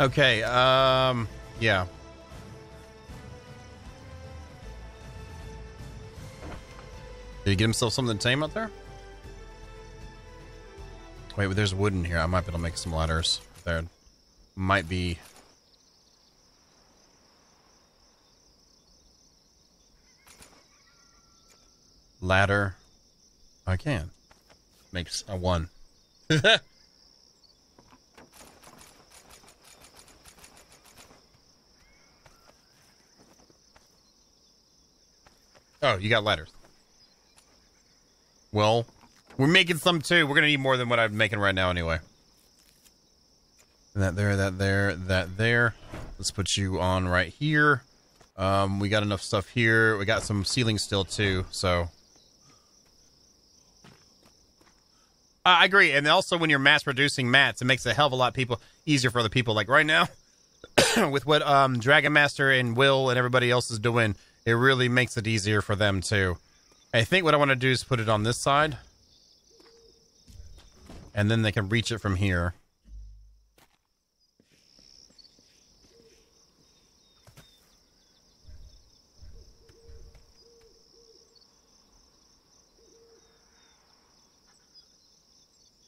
Okay, um, yeah. Did he get himself something to tame out there? Wait, but there's wood in here. I might be able to make some ladders. There might be. Ladder. I can. Makes a one. Oh, you got letters. Well, we're making some too. We're gonna need more than what I'm making right now, anyway. That there, that there, that there. Let's put you on right here. Um, we got enough stuff here. We got some ceiling still too, so. I agree, and also when you're mass producing mats, it makes a hell of a lot people easier for other people. Like right now, with what um, Dragon Master and Will and everybody else is doing, it really makes it easier for them too. I think what I want to do is put it on this side. And then they can reach it from here.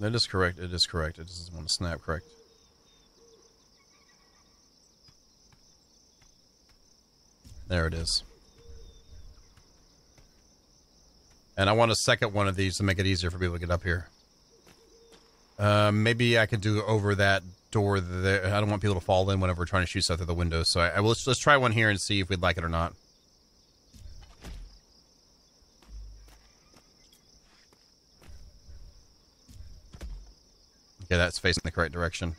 That is correct. It is correct. It doesn't want to snap correct. There it is. And I want a second one of these to make it easier for people to get up here. Uh, maybe I could do over that door there. I don't want people to fall in whenever we're trying to shoot stuff through the window. So I, I will, let's, let's try one here and see if we'd like it or not. Okay, that's facing the correct direction.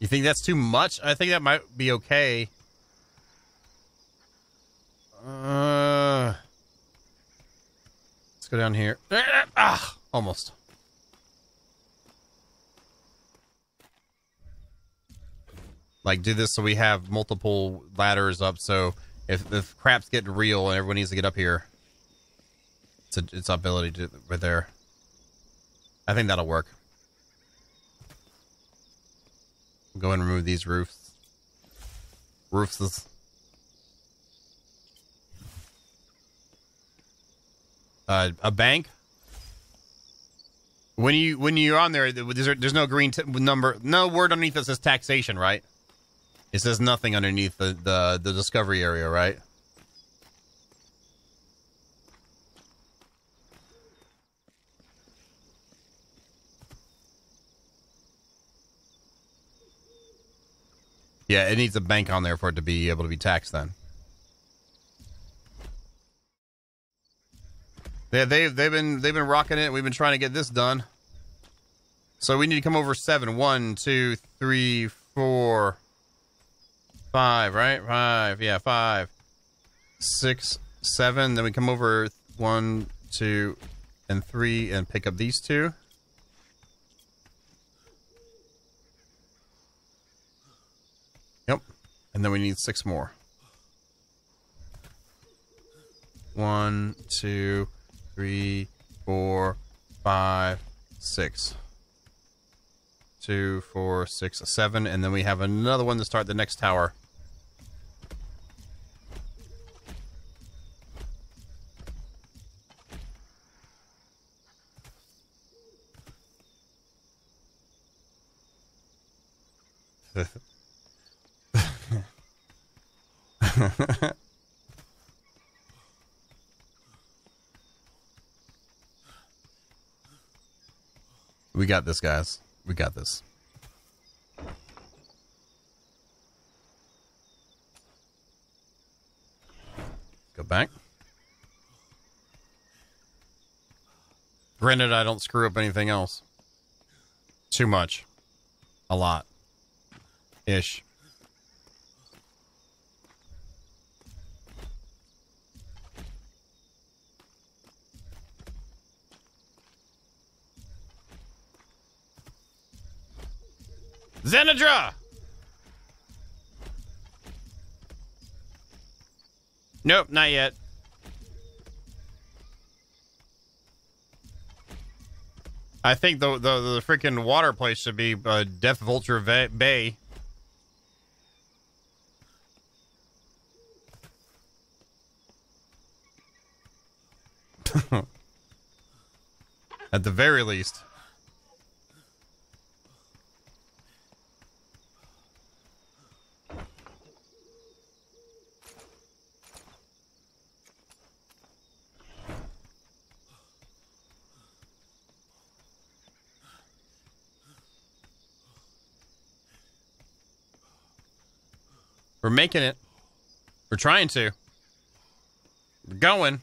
You think that's too much? I think that might be okay. Uh, go down here. Ah, almost. Like, do this so we have multiple ladders up. So if the crap's getting real and everyone needs to get up here, it's a, its ability to right there. I think that'll work. Go and remove these roofs. Roofs. Uh, a bank. When you when you're on there, there's, no green t- number, no word underneath that says taxation, right? It says nothing underneath the, the, the discovery area, right? Yeah, it needs a bank on there for it to be able to be taxed then. Yeah, they've they've been they've been rocking it. We've been trying to get this done. So we need to come over seven. One, two, three, four, five. Right? Five. Yeah, five, six, seven. Then we come over one, two, and three, and pick up these two. Yep. And then we need six more. One, two, four, five, six. Two, four, six, seven, and then we have another one to start the next tower. we got this, guys. We got this. Go back. Granted, I don't screw up anything else. Too much. A lot. Ish. Zenadra! Nope, not yet. I think the the, the freaking water place should be uh, Death Vulture Bay. At the very least. We're making it. We're trying to. We're going.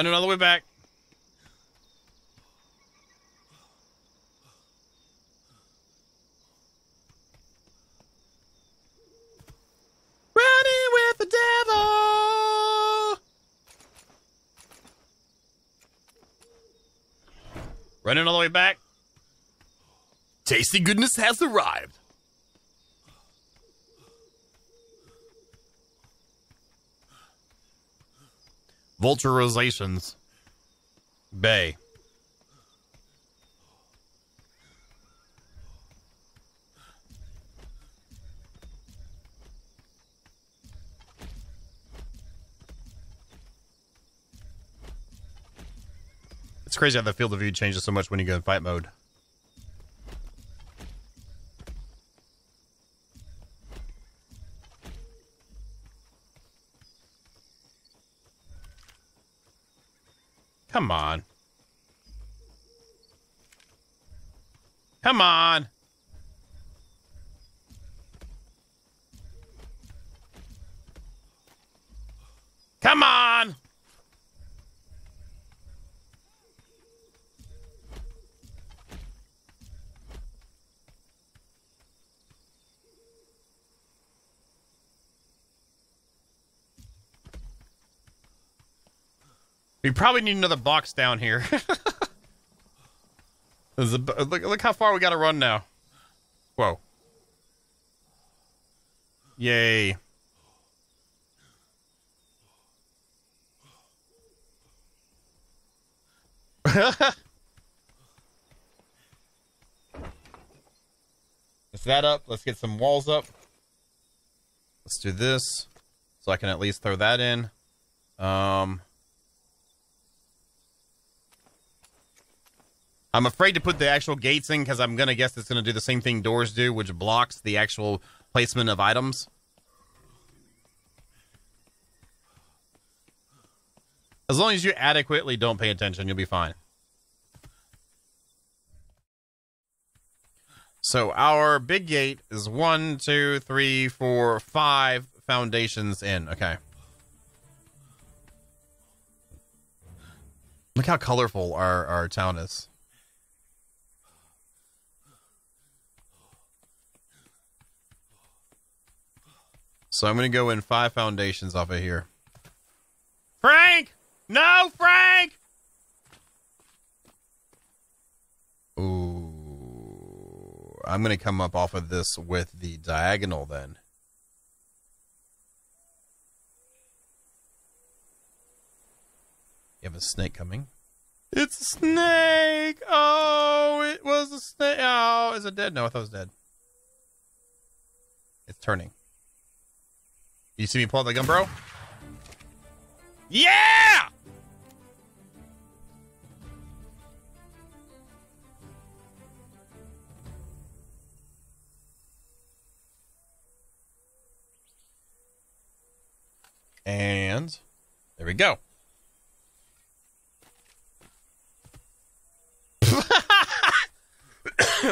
Running all the way back. Running with the devil. Running all the way back. Tasty goodness has arrived. Vulturizations. Bay. It's crazy how the field of view changes so much when you go in fight mode. Come on. Come on. Come on. We probably need another box down here. a, look, look how far we got to run now. Whoa. Yay. Lift that up. Let's get some walls up. Let's do this so I can at least throw that in. Um, I'm afraid to put the actual gates in because I'm going to guess it's going to do the same thing doors do, which blocks the actual placement of items. As long as you adequately don't pay attention, you'll be fine. So our big gate is one, two, three, four, five foundations in. Okay. Look how colorful our, our town is. So I'm going to go in five foundations off of here. Frank! No, Frank! Ooh. I'm going to come up off of this with the diagonal then. You have a snake coming. It's a snake! Oh, it was a snake. Oh, is it dead? No, I thought it was dead. It's turning. You see me pull out the gun, bro? Yeah! And there we go.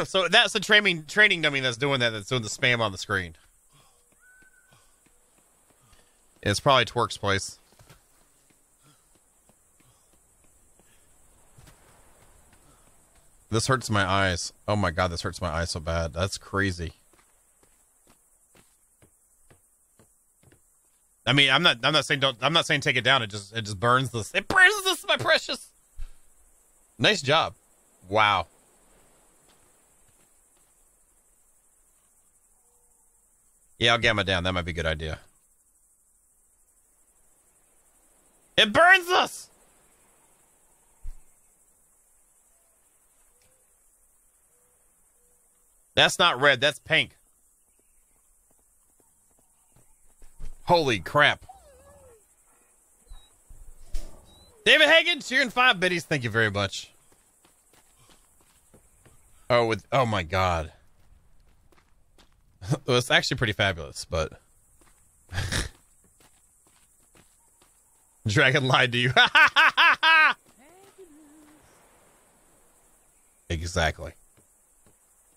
so that's the training training dummy that's doing that. That's doing the spam on the screen. It's probably Twerk's place. This hurts my eyes. Oh my god, this hurts my eyes so bad. That's crazy. I mean, I'm not. I'm not saying don't. I'm not saying take it down. It just. It just burns this. It burns this, my precious. Nice job. Wow. Yeah, I'll gamma down. That might be a good idea. It burns us. That's not red. That's pink. Holy crap. David Hagen, and five biddies. Thank you very much. Oh, with oh my god. it's actually pretty fabulous, but Dragon lied to you. exactly.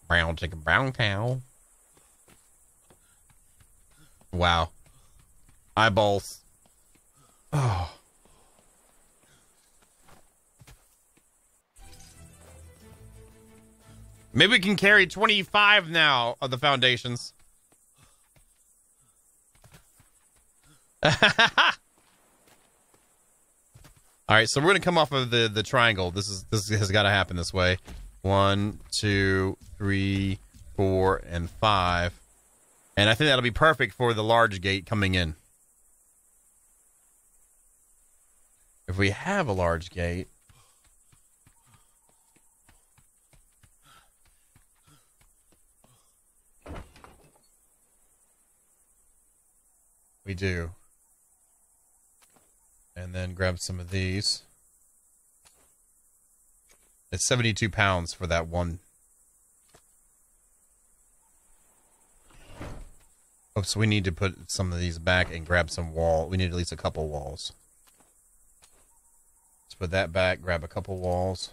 Brown chicken, brown cow. Wow. Eyeballs. Oh. Maybe we can carry 25 now of the foundations. All right, so we're gonna come off of the the triangle. This is this has got to happen this way. One, two, three, four, and five, and I think that'll be perfect for the large gate coming in. If we have a large gate, we do. And then grab some of these. It's 72 pounds for that one. Oh, so we need to put some of these back and grab some wall. We need at least a couple walls. Let's put that back, grab a couple walls.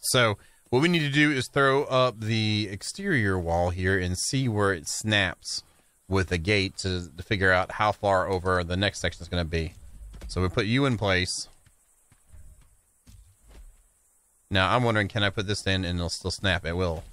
So what we need to do is throw up the exterior wall here and see where it snaps with a gate to, to figure out how far over the next section is going to be. So we put you in place. Now I'm wondering, can I put this in and it'll still snap? It will.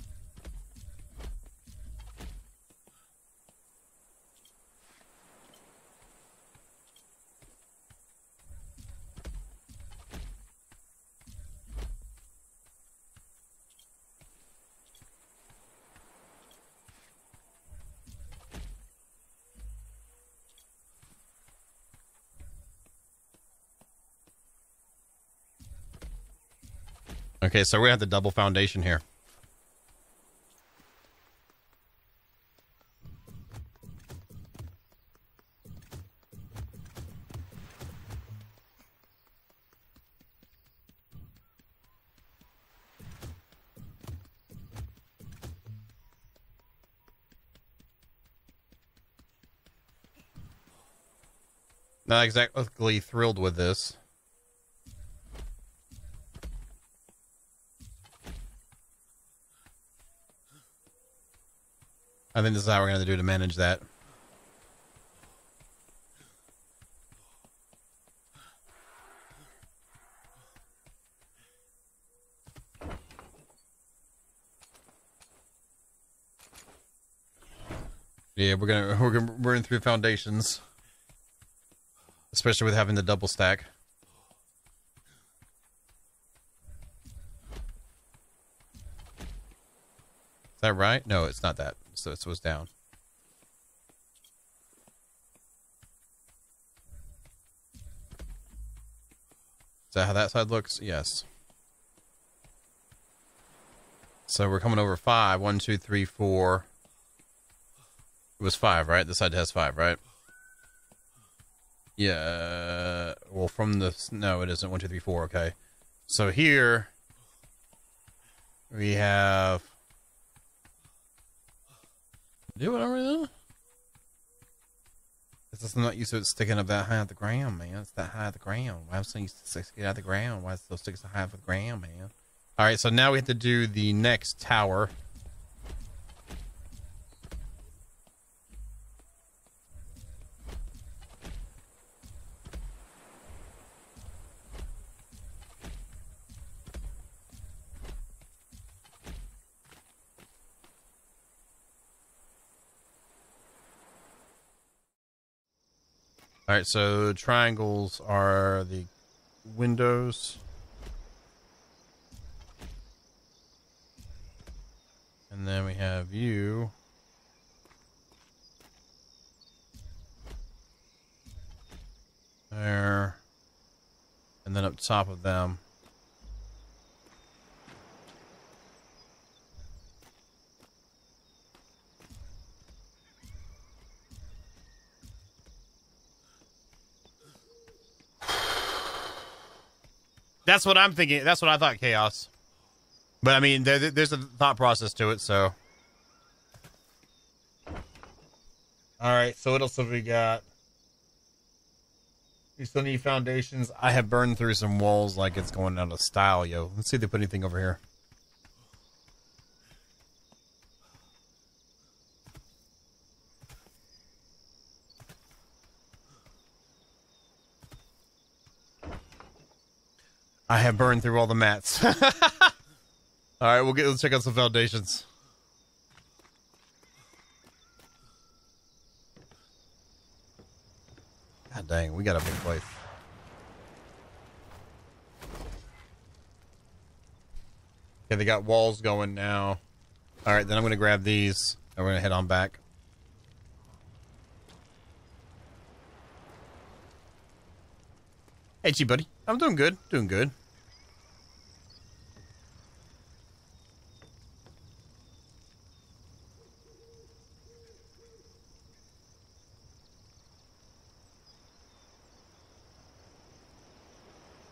Okay, so we have the double foundation here. Not exactly thrilled with this. I think this is how we're going to do to manage that. Yeah, we're gonna we're gonna burn through foundations, especially with having the double stack. Is that right? No, it's not that so it was down. Is that how that side looks? Yes. So we're coming over five. One, two, three, four. It was five, right? This side has five, right? Yeah. Uh, well, from the no, it isn't. One, two, three, four. Okay. So here we have do it already This is not used to it sticking up that high at the ground, man. It's that high at the ground. Why am I so used to it out of the ground? Why it still sticking so high at the ground, man? All right, so now we have to do the next tower. All right, so triangles are the windows. And then we have you. There. And then up top of them. That's what I'm thinking. That's what I thought, Chaos. But I mean, there, there's a thought process to it, so. All right, so what else have we got? We still need foundations. I have burned through some walls like it's going out of style, yo. Let's see if they put anything over here. I have burned through all the mats. all right, we'll get let's check out some foundations. God dang, we got a big place. Okay, they got walls going now. All right, then I'm going to grab these and we're going to head on back. Hey, G buddy. I'm doing good. Doing good.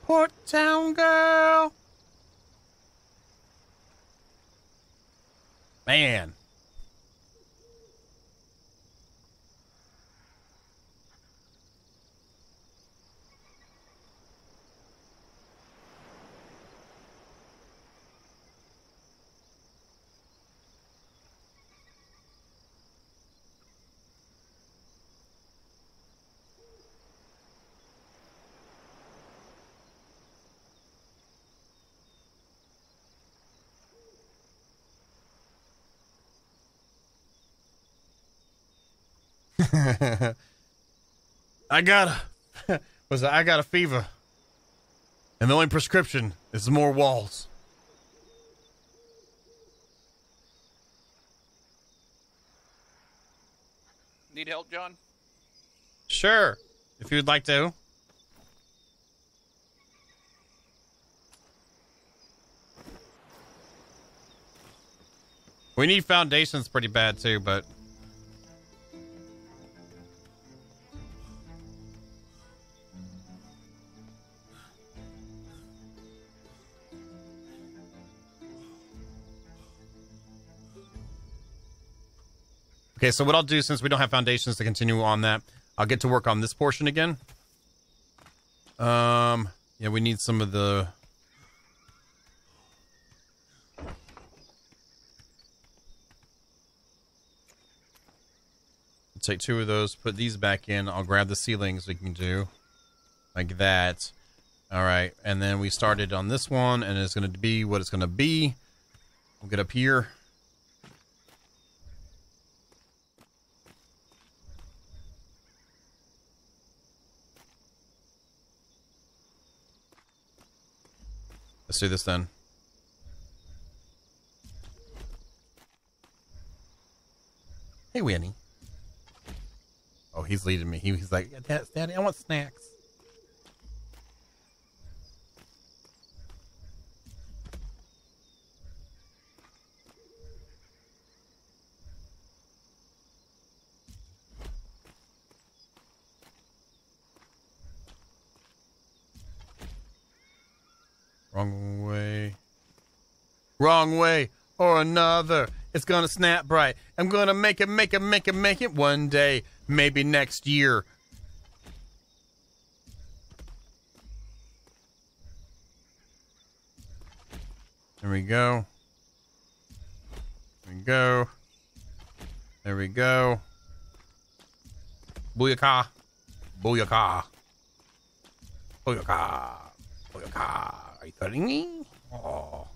Port Town Girl. Man. I got a was I got a fever. And the only prescription is more walls. Need help, John? Sure, if you'd like to. We need foundations pretty bad too, but Okay, so what I'll do since we don't have foundations to continue on that, I'll get to work on this portion again. Um, yeah, we need some of the take two of those, put these back in. I'll grab the ceilings we can do like that. All right, and then we started on this one, and it's going to be what it's going to be. We'll get up here. Let's do this then. Hey, Winnie. Oh, he's leading me. He, he's like, Daddy, I want snacks. Wrong way. Wrong way or another. It's gonna snap bright. I'm gonna make it, make it, make it, make it one day. Maybe next year. There we go. There we go. There we go. Booyaka. Booyaka. Booyaka. Booyaka. Oh.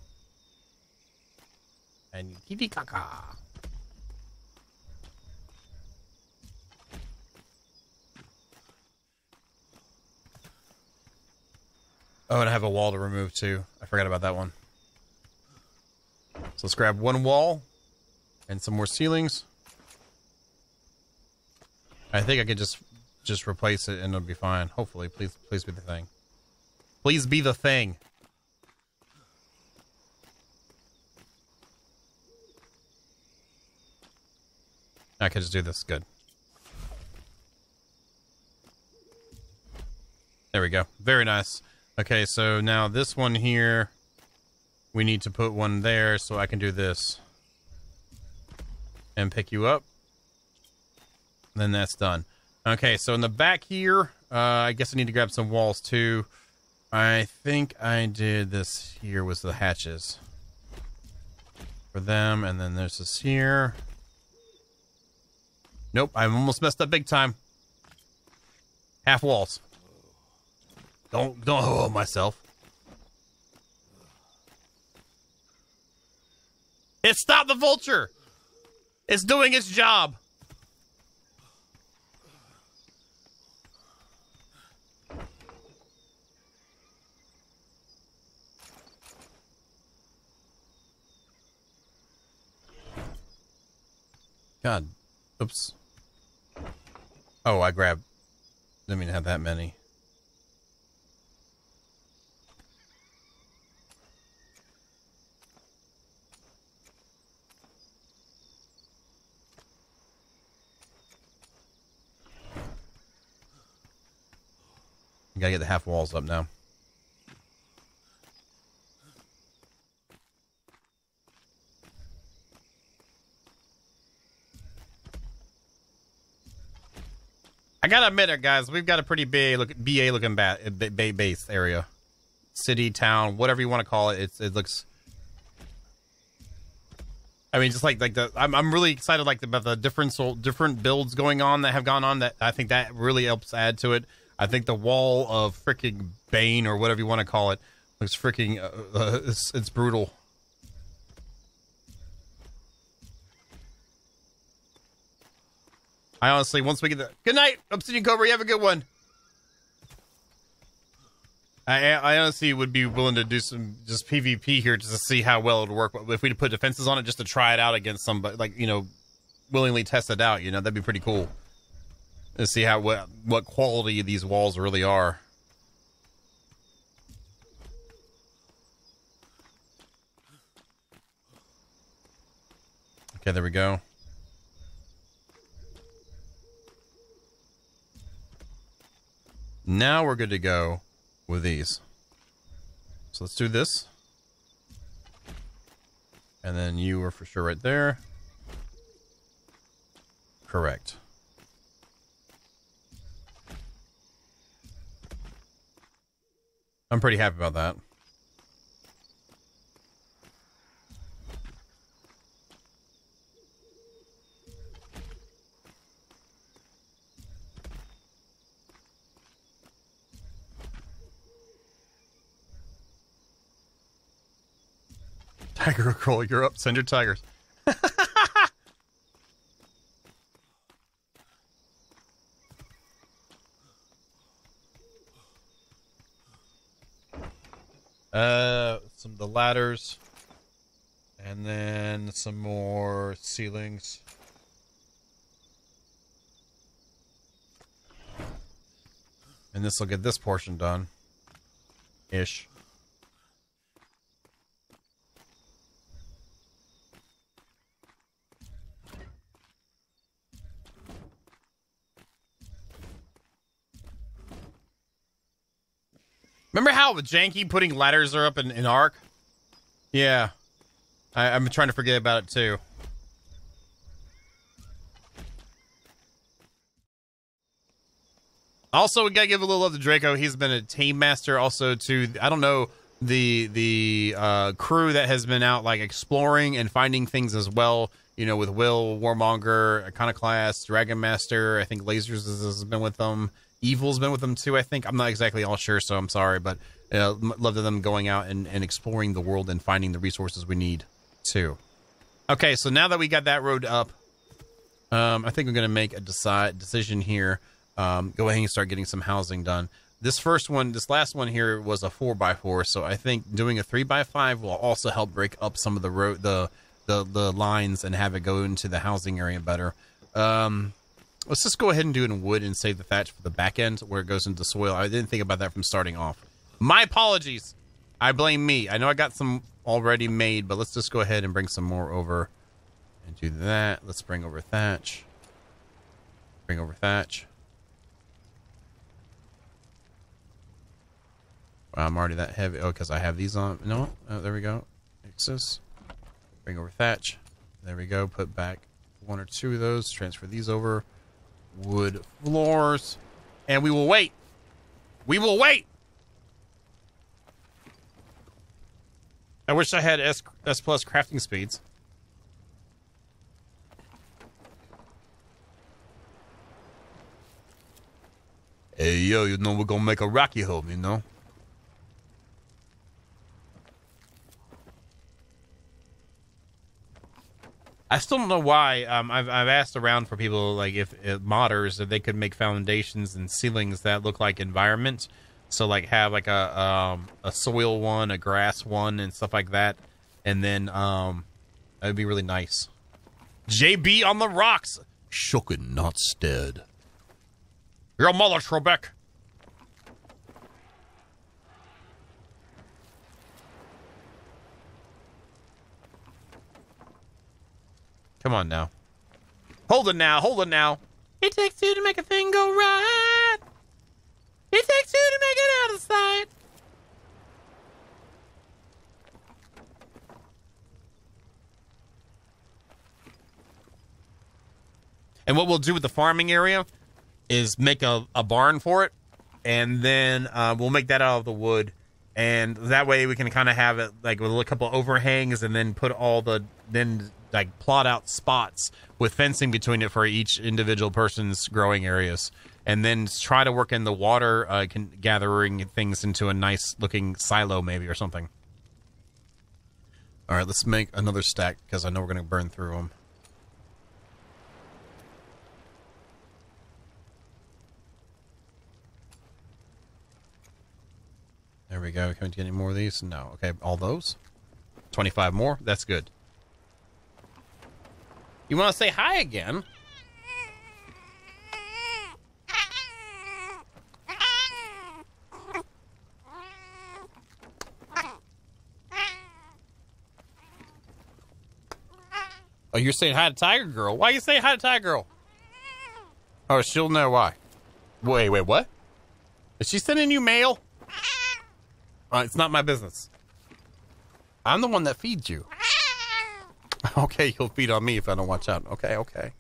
And kitty caca. Oh, and I have a wall to remove too. I forgot about that one. So let's grab one wall and some more ceilings. I think I could just just replace it and it'll be fine. Hopefully, please please be the thing. Please be the thing. I could just do this. Good. There we go. Very nice. Okay, so now this one here, we need to put one there so I can do this. And pick you up. Then that's done. Okay, so in the back here, uh, I guess I need to grab some walls too. I think I did this here was the hatches. For them, and then there's this here. Nope, I almost messed up big time. Half walls. Don't don't hold myself. It stopped the vulture. It's doing its job. God. Oops. Oh, I grabbed. Didn't mean to have that many. Gotta get the half walls up now. Gotta admit it, guys. We've got a pretty big look, BA looking ba- ba- base area, city, town, whatever you want to call it. It's it looks. I mean, just like like the I'm I'm really excited like about the different so different builds going on that have gone on. That I think that really helps add to it. I think the wall of freaking Bane or whatever you want to call it looks freaking uh, uh, it's, it's brutal. I honestly, once we get the good night, Obsidian Cobra, you have a good one. I, I honestly would be willing to do some just PvP here just to see how well it would work. But If we put defenses on it, just to try it out against somebody, like you know, willingly test it out. You know, that'd be pretty cool to see how what what quality these walls really are. Okay, there we go. Now we're good to go with these. So let's do this. And then you are for sure right there. Correct. I'm pretty happy about that. Tiger Girl, you're up. Send your tigers. uh, some of the ladders, and then some more ceilings. And this will get this portion done. Ish. Remember how janky putting ladders are up in, in Ark? Yeah. I, I'm trying to forget about it too. Also, we gotta give a little love to Draco. He's been a team master. Also, to I don't know the the uh, crew that has been out like exploring and finding things as well. You know, with Will Warmonger, Iconoclast, Dragon Master. I think Lasers has been with them. Evil's been with them too. I think I'm not exactly all sure, so I'm sorry, but uh, love them going out and, and exploring the world and finding the resources we need too. Okay, so now that we got that road up, um, I think we're gonna make a decide decision here. Um, go ahead and start getting some housing done. this first one, this last one here was a four by four, so I think doing a three by five will also help break up some of the road, the the the lines, and have it go into the housing area better. Um, let's just go ahead and do it in wood and save the thatch for the back end where it goes into soil. I didn't think about that from starting off. My apologies. I blame me. I know I got some already made, but let's just go ahead and bring some more over and do that. Let's bring over thatch. Bring over thatch. I'm already that heavy. Oh, because I have these on. No, oh, there we go. Access. Bring over thatch. There we go. Put back one or two of those. Transfer these over. Wood floors. And we will wait. We will wait. I wish I had S, S plus crafting speeds. Hey, yo, you know we're gonna make a rocky home, you know? I still don't know why. Um, I've I've asked around for people like if, if modders if they could make foundations and ceilings that look like environments. So like have like a um, a soil one, a grass one, and stuff like that, and then um, that'd be really nice. JB on the rocks, shooken not stead. You're a mother, Trebek. Come on now. Hold it now, hold it now. It takes two to make a thing go right. It takes two to make it out of sight. And what we'll do with the farming area is make a, a barn for it, and then uh, we'll make that out of the wood, and that way we can kind of have it like with a couple overhangs, and then put all the then like plot out spots with fencing between it for each individual person's growing areas, and then try to work in the water uh, gathering things into a nice looking silo maybe or something. All right, let's make another stack because I know we're going to burn through them. There we go. Can we get any more of these? No. Okay, all those? 25 more? That's good. You want to say hi again? Oh, you're saying hi to Tiger Girl. Why you saying hi to Tiger Girl? Oh, she'll know why. Wait, wait, what? Is she sending you mail? Uh, it's not my business. I'm the one that feeds you. Okay, you'll feed on me if I don't watch out. Okay, okay.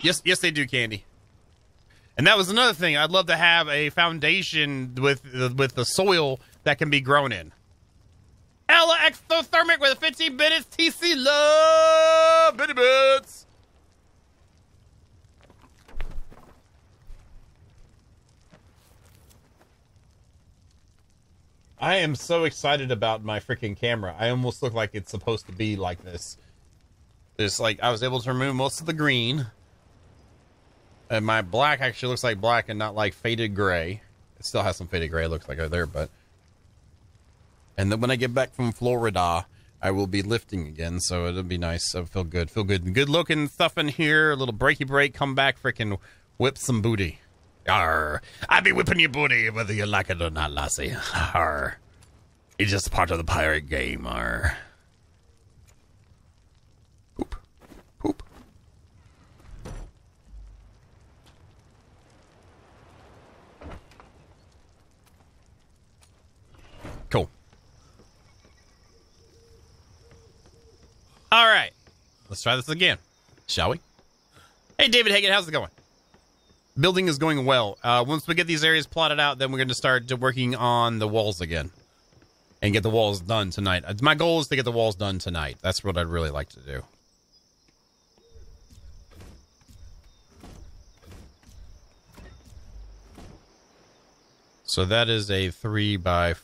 Yes, yes, they do, Candy. And that was another thing. I'd love to have a foundation with with the soil that can be grown in. Ella Exothermic with 15 minutes. TC love bitty bits. I am so excited about my freaking camera. I almost look like it's supposed to be like this. It's like I was able to remove most of the green. And my black actually looks like black and not like faded gray. It still has some faded gray, looks like over there, but. And then when I get back from Florida, I will be lifting again, so it'll be nice. So feel good, feel good. Good looking stuff in here. A little breaky break, come back, freaking whip some booty. Arr. I be whipping your booty whether you like it or not, lassie. Arr. It's just part of the pirate game, arr. Poop. Poop. Cool. All right. Let's try this again, shall we? Hey, David Hagen, how's it going? Building is going well. Uh, once we get these areas plotted out, then we're going to start working on the walls again and get the walls done tonight. Uh, my goal is to get the walls done tonight. That's what I'd really like to do. So that is a three by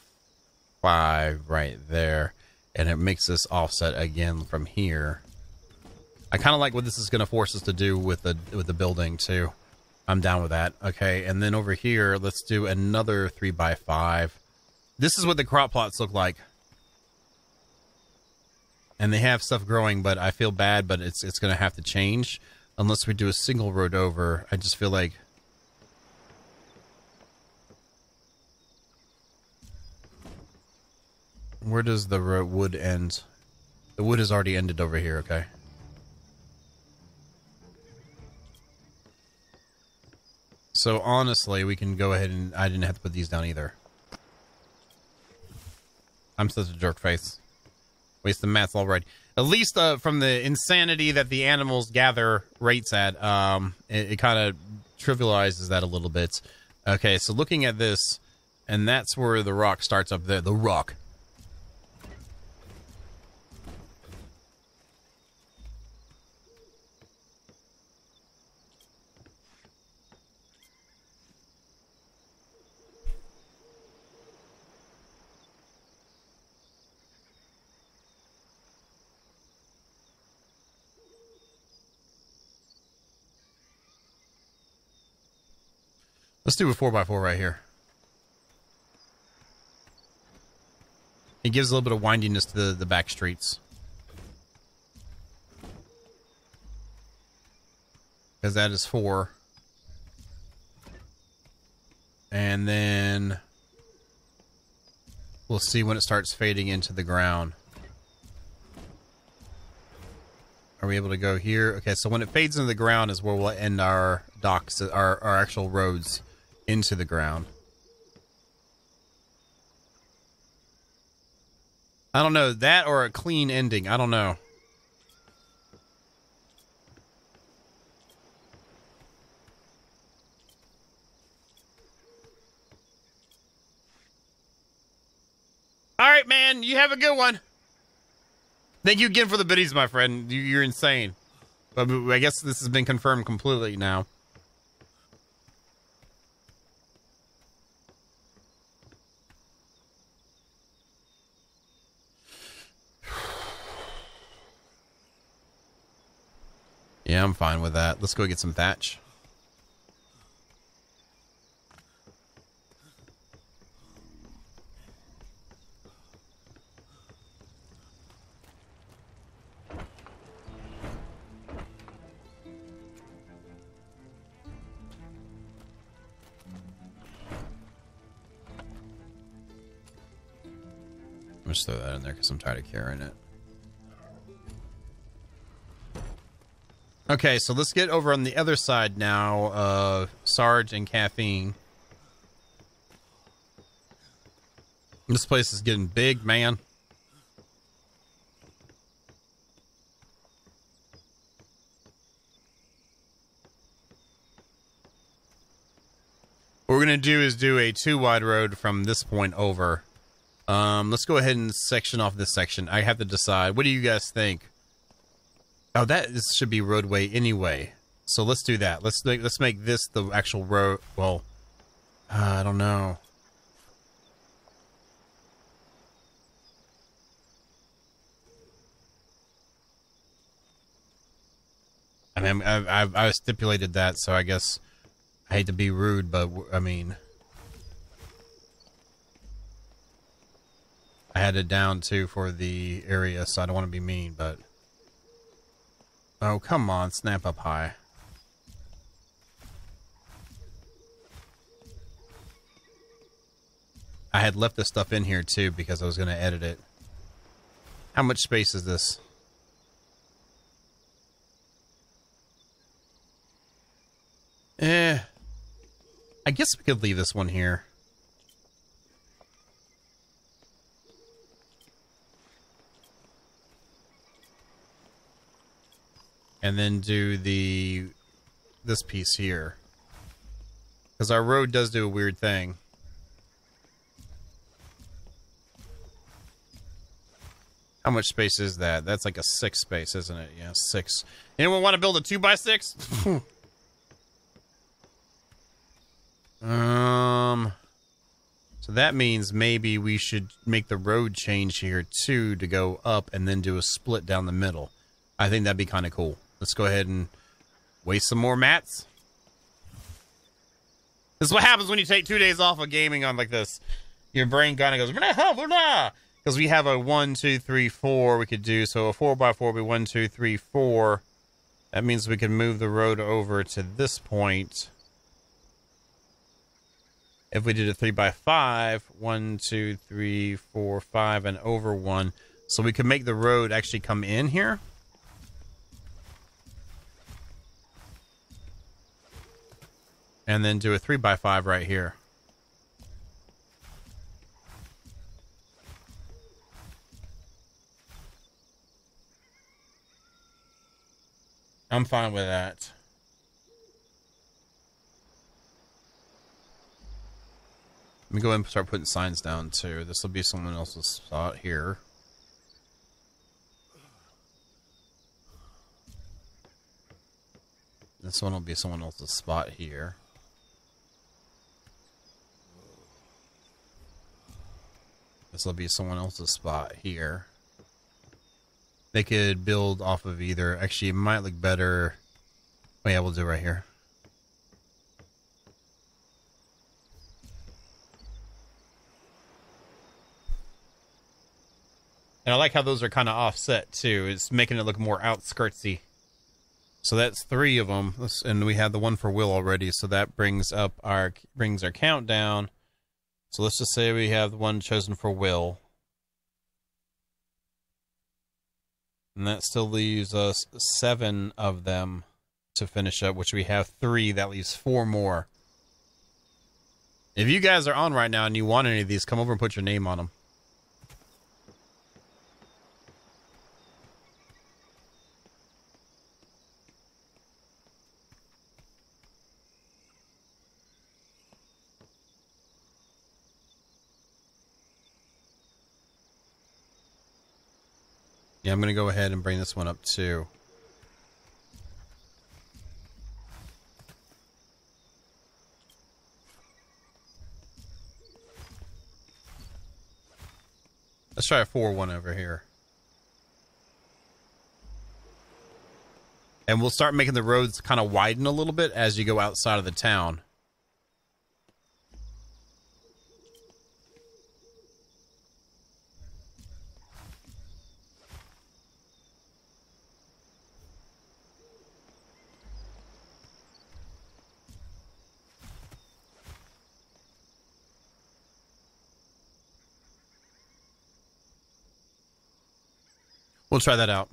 five right there. And it makes this offset again from here. I kind of like what this is going to force us to do with the with the building too. I'm down with that. Okay, and then over here, let's do another three by five. This is what the crop plots look like, and they have stuff growing, but I feel bad, but it's it's going to have to change unless we do a single road over. I just feel like. Where does the wood end? The wood has already ended over here, okay? So honestly, we can go ahead and I didn't have to put these down either. I'm such a jerk face. Waste the mats already. At least uh, from the insanity that the animals gather rates at, um, it, it kind of trivializes that a little bit. Okay, so looking at this, and that's where the rock starts up there. The rock. Let's do a 4x4 right here. It gives a little bit of windiness to the, the back streets. Because that is four. And then we'll see when it starts fading into the ground. Are we able to go here? Okay, so when it fades into the ground is where we'll end our docks, our, our actual roads into the ground. I don't know. That or a clean ending. I don't know. All right, man. You have a good one. Thank you again for the biddies, my friend. You're insane. But I guess this has been confirmed completely now. Yeah, I'm fine with that. Let's go get some thatch. Just throw that in there because I'm tired of carrying it. Okay, so let's get over on the other side now of Sarge and Caffeine. This place is getting big, man. What we're going to do is do a two wide road from this point over. Um, let's go ahead and section off this section. I have to decide. What do you guys think? Oh, that is, should be roadway anyway. So let's do that. Let's make let's make this the actual road. Well, uh, I don't know. I mean, I, I, I stipulated that, so I guess I hate to be rude, but I mean, I had it down too for the area, so I don't want to be mean, but. Oh, come on, snap up high. I had left this stuff in here too because I was going to edit it. How much space is this? Eh. I guess we could leave this one here. And then do the this piece here. Because our road does do a weird thing. How much space is that? That's like a six space isn't it? Yeah six. Anyone want to build a two by six? Um so that means maybe we should make the road change here too to go up and then do a split down the middle. I think that'd be kind of cool let's go ahead and waste some more mats. This is what happens when you take two days off of gaming on like this. Your brain kind of goes, because we have a one, two, three, four we could do. So a four by four would be one, two, three, four. That means we can move the road over to this point. If we did a three by five, one, two, three, four, five, and over one. So we could make the road actually come in here. And then do a three by five right here. I'm fine with that. Let me go ahead and start putting signs down too. This will be someone else's spot here. This one will be someone else's spot here. This will be someone else's spot here. They could build off of either. Actually, it might look better. Oh yeah, we'll do right here. And I like how those are kind of offset too. It's making it look more outskirtsy. So that's three of them, and we have the one for Will already. So that brings up our brings our count down. So let's just say we have the one chosen for Will. And that still leaves us seven of them to finish up, which we have three. That leaves four more. If you guys are on right now and you want any of these, come over and put your name on them. Yeah, I'm going to go ahead and bring this one up too. Let's try a 4-1 over here. And we'll start making the roads kind of widen a little bit as you go outside of the town. We'll try that out.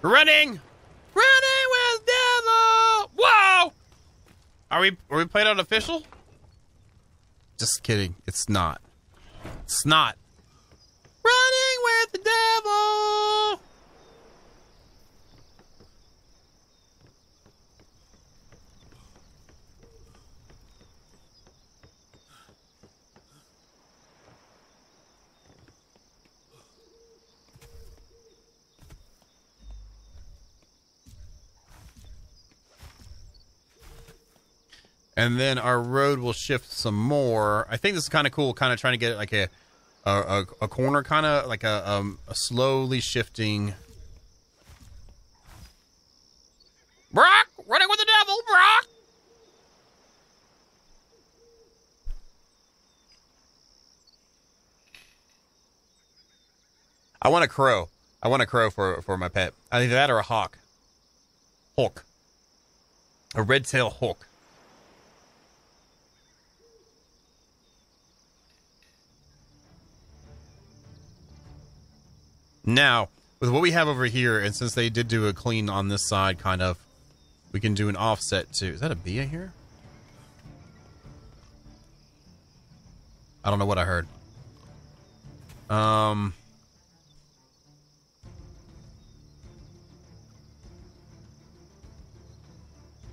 Running! Running with devil! Whoa! Are we are we playing on official? Just kidding. It's not. It's not. Running with the devil! and then our road will shift some more. I think this is kind of cool, kind of trying to get like a a, a, corner, kind of like a, um, a slowly shifting. Brock, running with the devil, Brock. I want a crow. I want a crow for for my pet. Either that or a hawk. Hawk. A red tail hawk. Now, with what we have over here, and since they did do a clean on this side, kind of, we can do an offset too. Is that a here? I don't know what I heard. Um...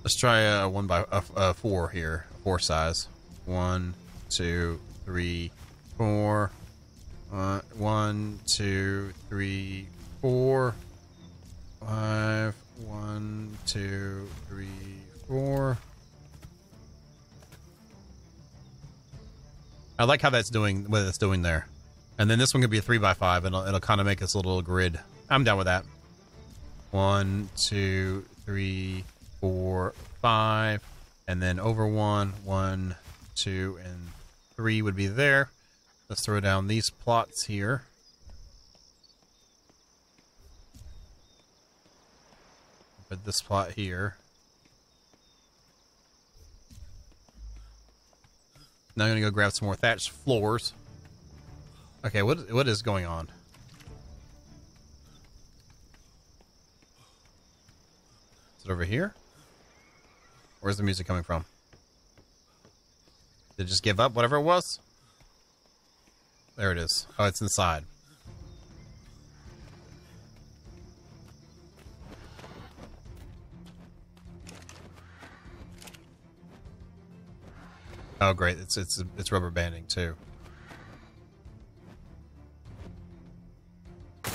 Let's try a one by uh, a, a uh, four here, four size. One, two, three, four. Uh, one, two, three, four, five, One, two, three, four. I like how that's doing what it's doing there. And then this one could be a three by five, and it'll, it'll kind of make a little grid. I'm down with that. One, two, three, four, five, and then over one, one, two, and three would be there. Let's throw down these plots here. Put this plot here. Now I'm gonna go grab some more thatched floors. Okay, what what is going on? Is it over here? Where's the music coming from? Did it just give up whatever it was? There it is. Oh, it's inside. Oh, great! It's it's it's rubber banding too. Hey,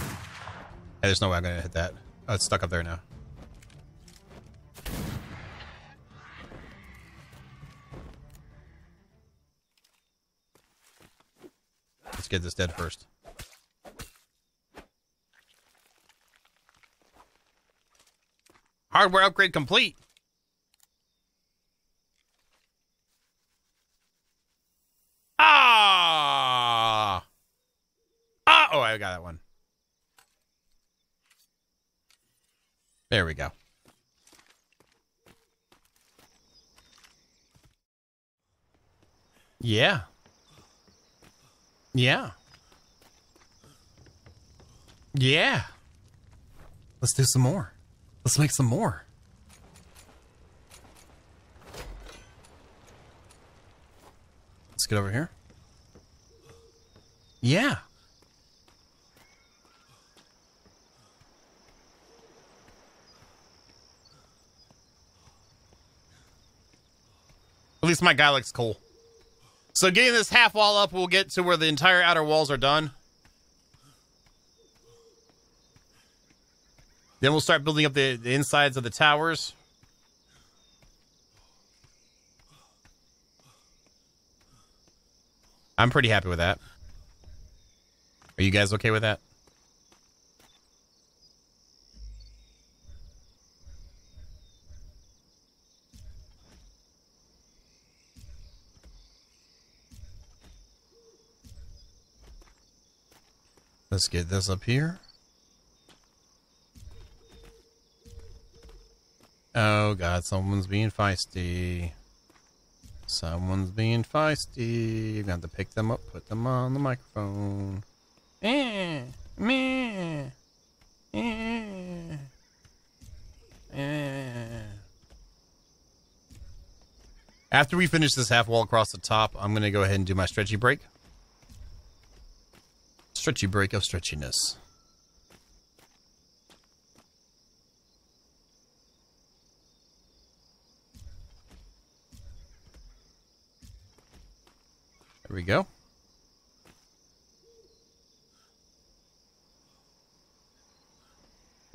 there's no way I'm gonna hit that. Oh, it's stuck up there now. Get this dead first. Hardware upgrade complete. Ah! Ah! Oh, I got that one. There we go. Yeah. Yeah. Yeah. Let's do some more. Let's make some more. Let's get over here. Yeah. At least my guy looks cool. So getting this half wall up, we'll get to where the entire outer walls are done. Then we'll start building up the, the insides of the towers. I'm pretty happy with that. Are you guys okay with that? Let's get this up here. Oh god, someone's being feisty. Someone's being feisty. You're going to pick them up, put them on the microphone. Eh, meh, eh, eh. After we finish this half wall across the top, I'm going to go ahead and do my stretchy break. Stretchy break of stretchiness. There we go.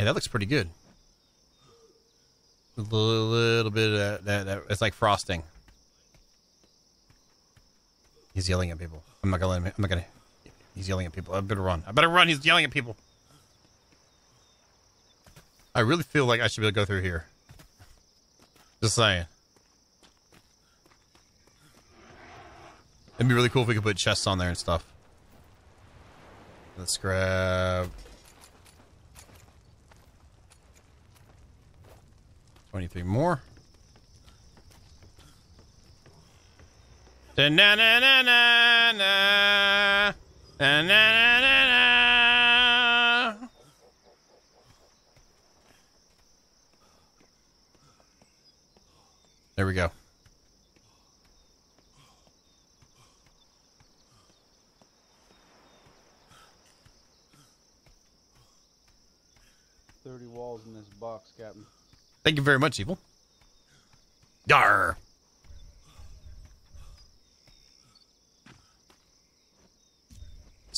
Yeah, that looks pretty good. A little, bit of that, that. It's like frosting. He's yelling at people. I'm not gonna let him. I'm not gonna. He's yelling at people. I better run. I better run. He's yelling at people. I really feel like I should be able to go through here. Just saying. It'd be really cool if we could put chests on there and stuff. Let's grab... 23 more. Da na na na na na na na na na. There we go. Thirty walls in this box, Captain. Thank you very much, Evil. Dar.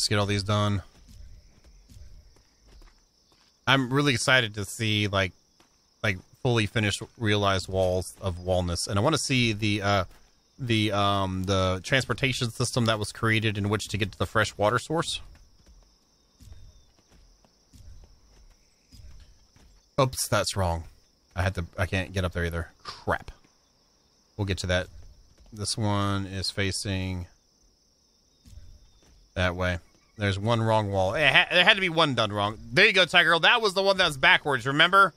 Get all these done. I'm really excited to see like like fully finished realized walls of Walness, and I want to see the uh, the um, the transportation system that was created in which to get to the fresh water source. Oops, that's wrong. I had to. I can't get up there either. Crap. We'll get to that. This one is facing that way. There's one wrong wall. Ha- there had to be one done wrong. There you go, Tiger Girl. That was the one that was backwards. Remember?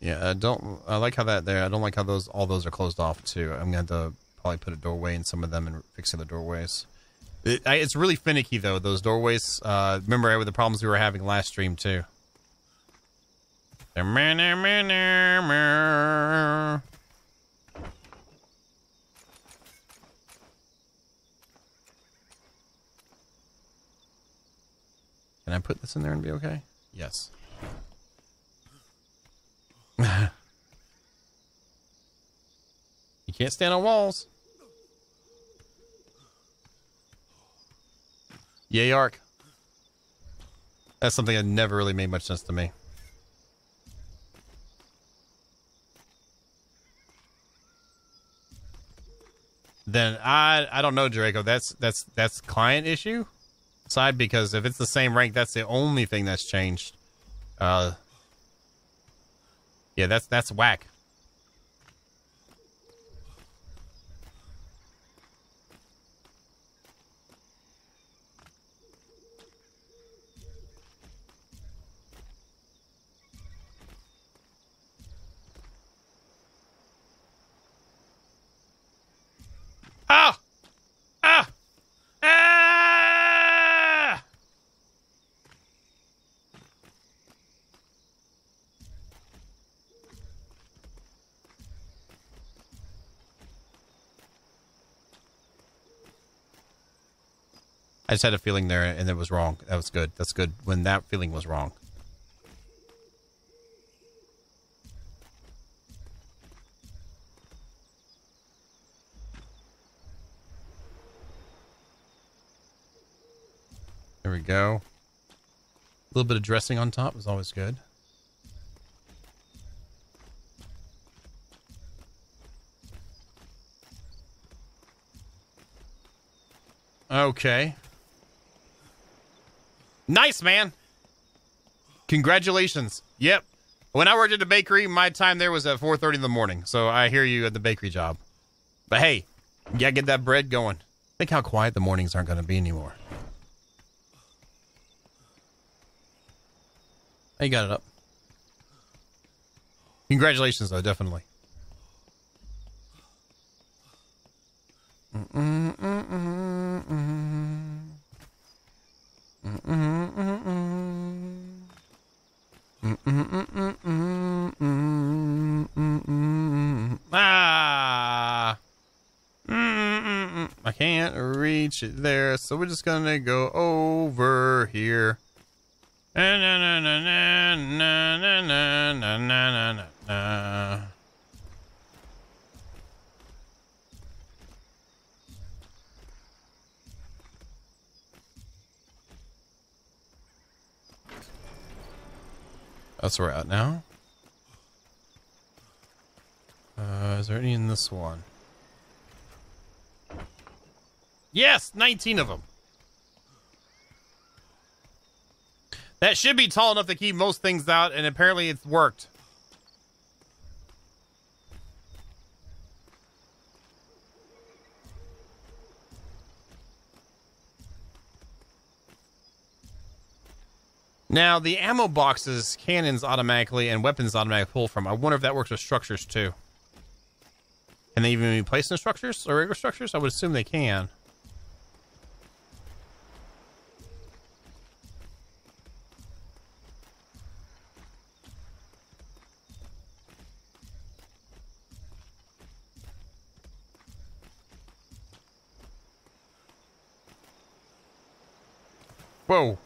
Yeah, I don't. I like how that there. I don't like how those all those are closed off too. I'm gonna have to probably put a doorway in some of them and fix the doorways. It, I, it's really finicky though. Those doorways. Uh, remember the problems we were having last stream too. Can I put this in there and be okay? Yes. you can't stand on walls. Yay, Ark. That's something that never really made much sense to me. Then I I don't know, Draco. That's that's that's client issue side because if it's the same rank, that's the only thing that's changed. Uh, yeah, that's that's whack. Ah! Ah! Ah! I just had a feeling there and it was wrong. That was good. That's good when that feeling was wrong. There we go. A little bit of dressing on top is always good. Okay. Nice, man. Congratulations. Yep. When I worked at the bakery, my time there was at 4:30 in the morning. So I hear you at the bakery job. But hey, you gotta get that bread going. Think how quiet the mornings aren't gonna be anymore. You got it up. Congratulations, though, definitely. Ah! I can't reach it there, so we're just gonna go over here. That's where we're at now. Uh, is there any in this one? Yes, 19 of them. That should be tall enough to keep most things out, and apparently it's worked. Now, the ammo boxes, cannons automatically, and weapons automatically pull from. I wonder if that works with structures too. Can they even be placed in structures or regular structures? I would assume they can. Whoa.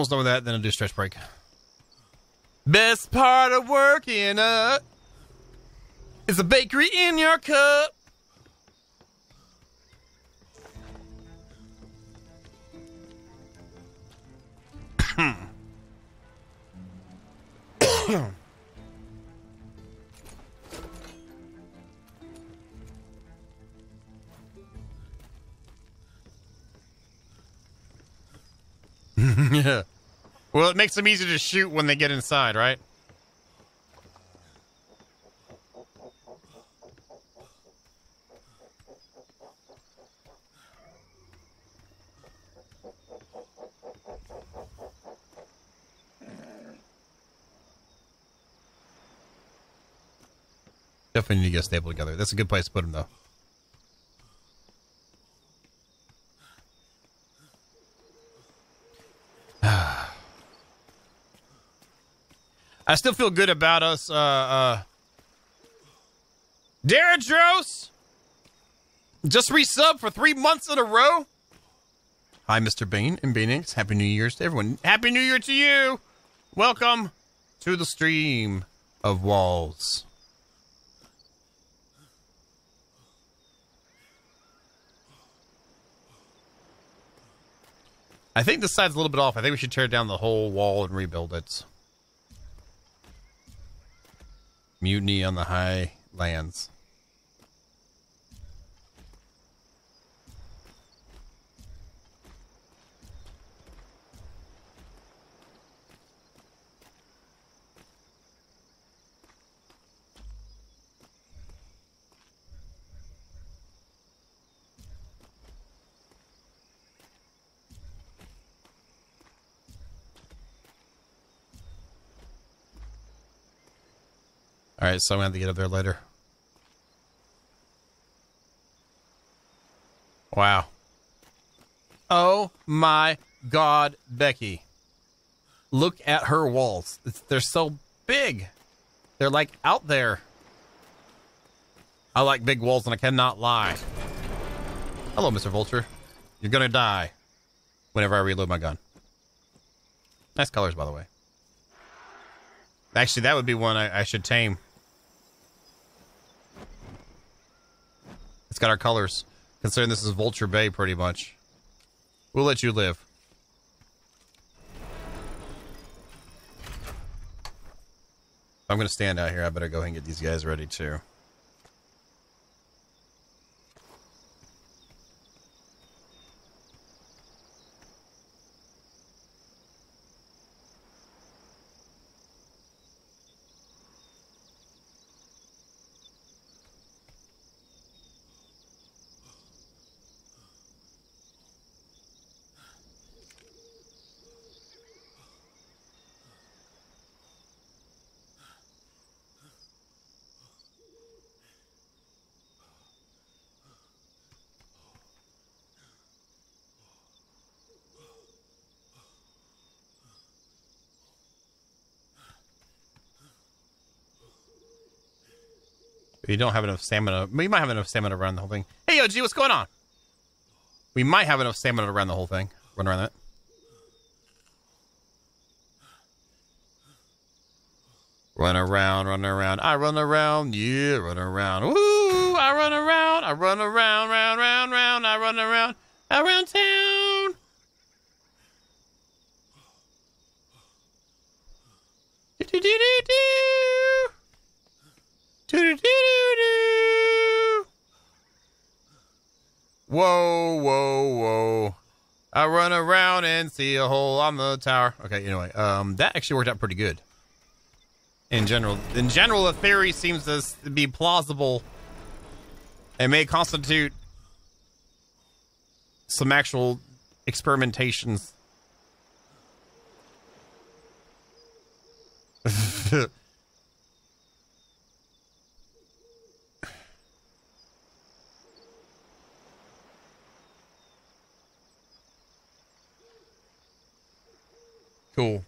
Almost done with that, then I'll do stretch break. Best part of working up is a bakery in your cup. yeah. Well, it makes them easy to shoot when they get inside, right? Definitely need to get stable together. That's a good place to put them, though. I still feel good about us. Uh, uh, Darren just resub for three months in a row. Hi, Mr. Bean and Beanix. Happy New Year's to everyone. Happy New Year to you. Welcome to the stream of walls. I think this side's a little bit off. I think we should tear down the whole wall and rebuild it. Mutiny on the high All right, so I'm gonna have to get up there later. Wow. Oh my God, Becky. Look at her walls. It's, they're so big. They're like out there. I like big walls and I cannot lie. Hello, Mr. Vulture. You're gonna die whenever I reload my gun. Nice colors, by the way. Actually, that would be one I, I should tame. It's got our colors. Considering this is Vulture Bay, pretty much. We'll let you live. I'm going to stand out here. I better go ahead and get these guys ready, too. We don't have enough stamina. We might have enough stamina to run the whole thing. Hey, OG, what's going on? We might have enough stamina to run the whole thing. Run around that. Run around, run around. I run around, yeah, run around. Woo! I run around, I run around, round, round, round. I run around, around town. Do do do do do. Do do do do do. Whoa, whoa, whoa. I run around and see a hole on the tower. Okay, anyway, um, that actually worked out pretty good. In general, in general, the theory seems to be plausible. It may constitute some actual experimentations. cool.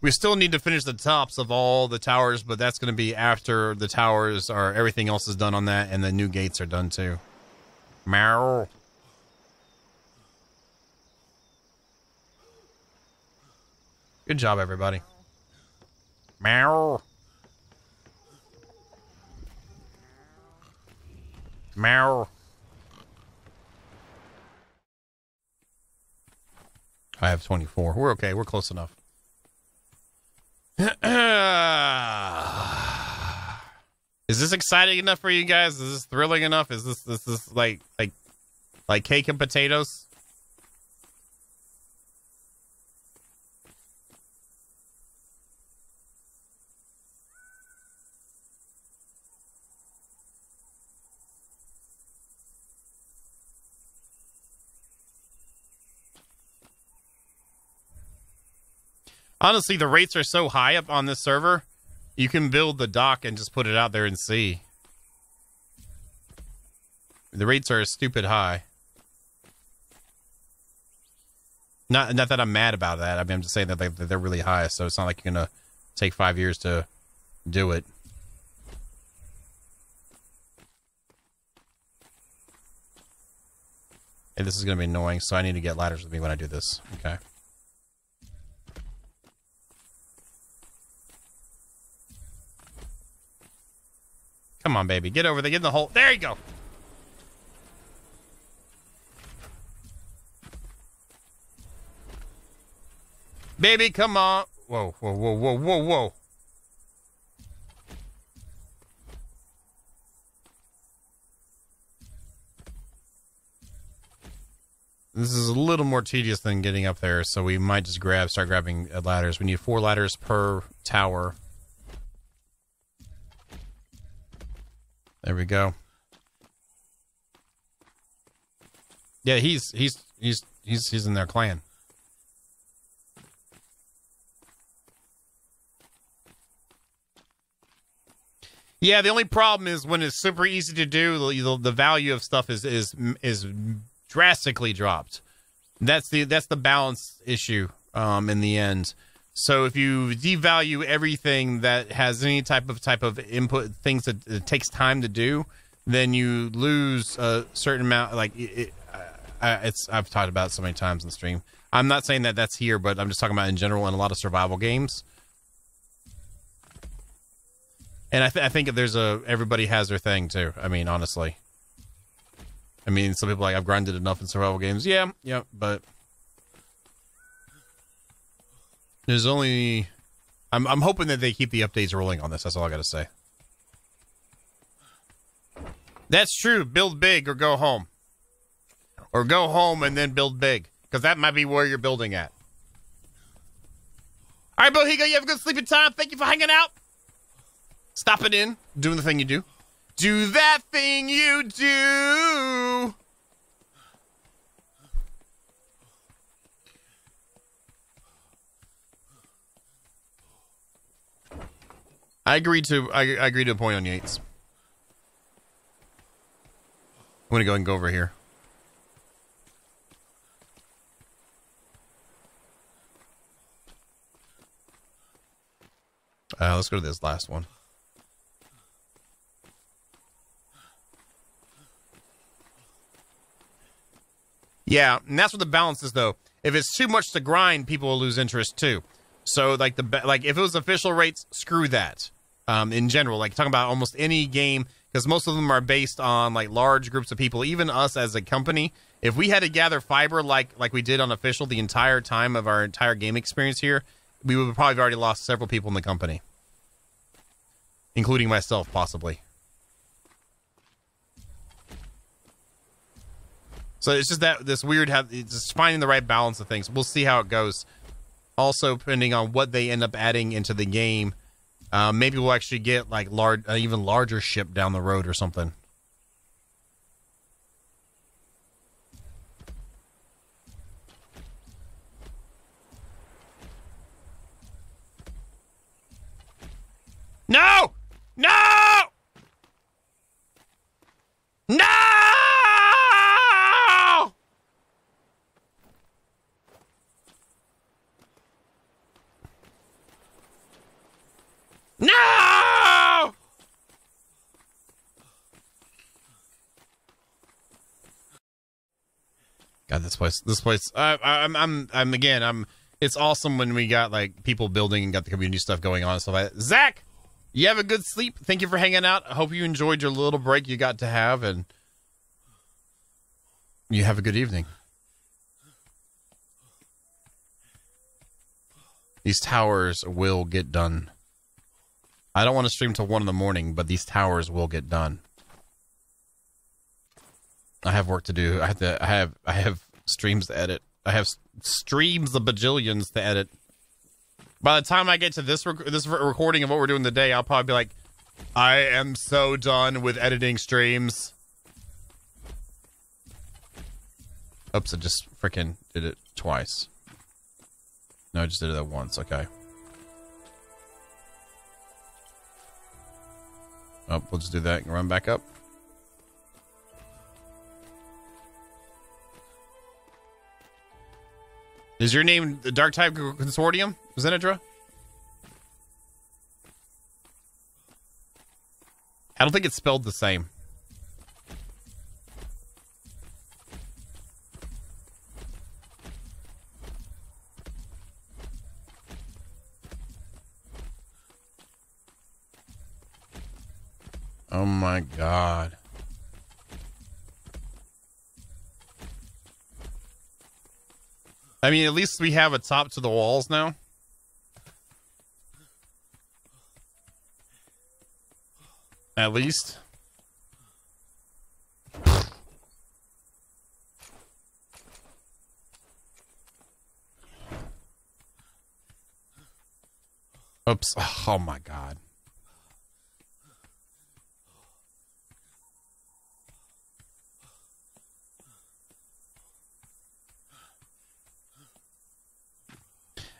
We still need to finish the tops of all the towers, but that's going to be after the towers are everything else is done on that, and the new gates are done too. Meow. Good job, everybody. Meow. Meow. I have 24. We're okay. We're close enough. Is this exciting enough for you guys? Is this thrilling enough? Is this this is like like like cake and potatoes? Honestly, the rates are so high up on this server, you can build the dock and just put it out there and see. The rates are stupid high. Not not that I'm mad about that. I mean, I'm just saying that they, they're really high, so it's not like you're gonna take five years to do it. Hey, this is gonna be annoying, so I need to get ladders with me when I do this. Okay. Come on, baby. Get over there. Get in the hole. There you go. Baby, come on. Whoa, whoa, whoa, whoa, whoa, whoa. This is a little more tedious than getting up there, so we might just grab, start grabbing uh, ladders. We need four ladders per tower. There we go. Yeah, he's he's he's he's he's in their clan. Yeah, the only problem is when it's super easy to do, the, the value of stuff is is is drastically dropped. That's the that's the balance issue um, in the end. So if you devalue everything that has any type of type of input, things that it takes time to do, then you lose a certain amount. Like it, uh, it's I've talked about it so many times in the stream. I'm not saying that that's here, but I'm just talking about in general in a lot of survival games. And I, th- I think there's a everybody has their thing too. I mean, honestly. I mean, some people like I've grinded enough in survival games. Yeah, yeah, but there's only. I'm I'm hoping that they keep the updates rolling on this. That's all I got to say. That's true. Build big or go home, or go home and then build big because that might be where you're building at. All right, Bohiga, you have a good sleeping time. Thank you for hanging out. Stopping in, doing the thing you do. Do that thing you do. I agree to I, I agree to a point on Yates. I'm gonna go and go over here. Uh, let's go to this last one. Yeah, and that's what the balance is, though. If it's too much to grind, people will lose interest too. So, like the like, if it was official rates, screw that. Um, in general, like talking about almost any game, because most of them are based on like large groups of people. Even us as a company, if we had to gather fiber like like we did on official the entire time of our entire game experience here, we would probably have already lost several people in the company, including myself, possibly. So it's just that this weird have just finding the right balance of things. We'll see how it goes. Also, depending on what they end up adding into the game, uh, maybe we'll actually get like large, uh, even larger ship down the road or something. No! No! No! No! God, this place, this place. I, I'm, I'm, I'm again. I'm it's awesome when we got like people building and got the community stuff going on and stuff like that. Zach, you have a good sleep. Thank you for hanging out. I hope you enjoyed your little break you got to have and you have a good evening. These towers will get done. I don't want to stream till one in the morning, but these towers will get done. I have work to do. I have to. I have. I have streams to edit. I have streams of bajillions to edit. By the time I get to this rec- this re- recording of what we're doing today, I'll probably be like, I am so done with editing streams. Oops! I just freaking did it twice. No, I just did it once. Okay. Oh, we'll just do that and run back up. Is your name the Darktide Consortium, Zenidra? I don't think it's spelled the same. Oh my god. I mean, at least we have a top to the walls now. At least. Oops. Oh my god.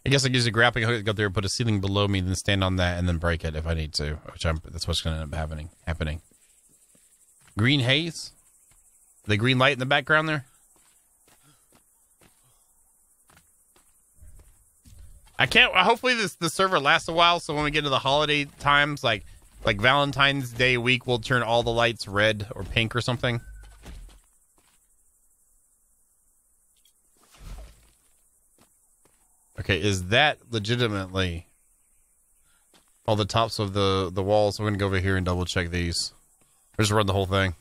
I guess I can use a grappling hook, to go there, and put a ceiling below me, then stand on that, and then break it if I need to. Which I'm. That's what's going to end up happening. Happening. Green haze. The green light in the background there. I can't. Hopefully, this the server lasts a while. So when we get to the holiday times, like like Valentine's Day week, we'll turn all the lights red or pink or something. Okay, is that legitimately all the tops of the the walls? We're gonna go over here and double check these. Or just run the whole thing.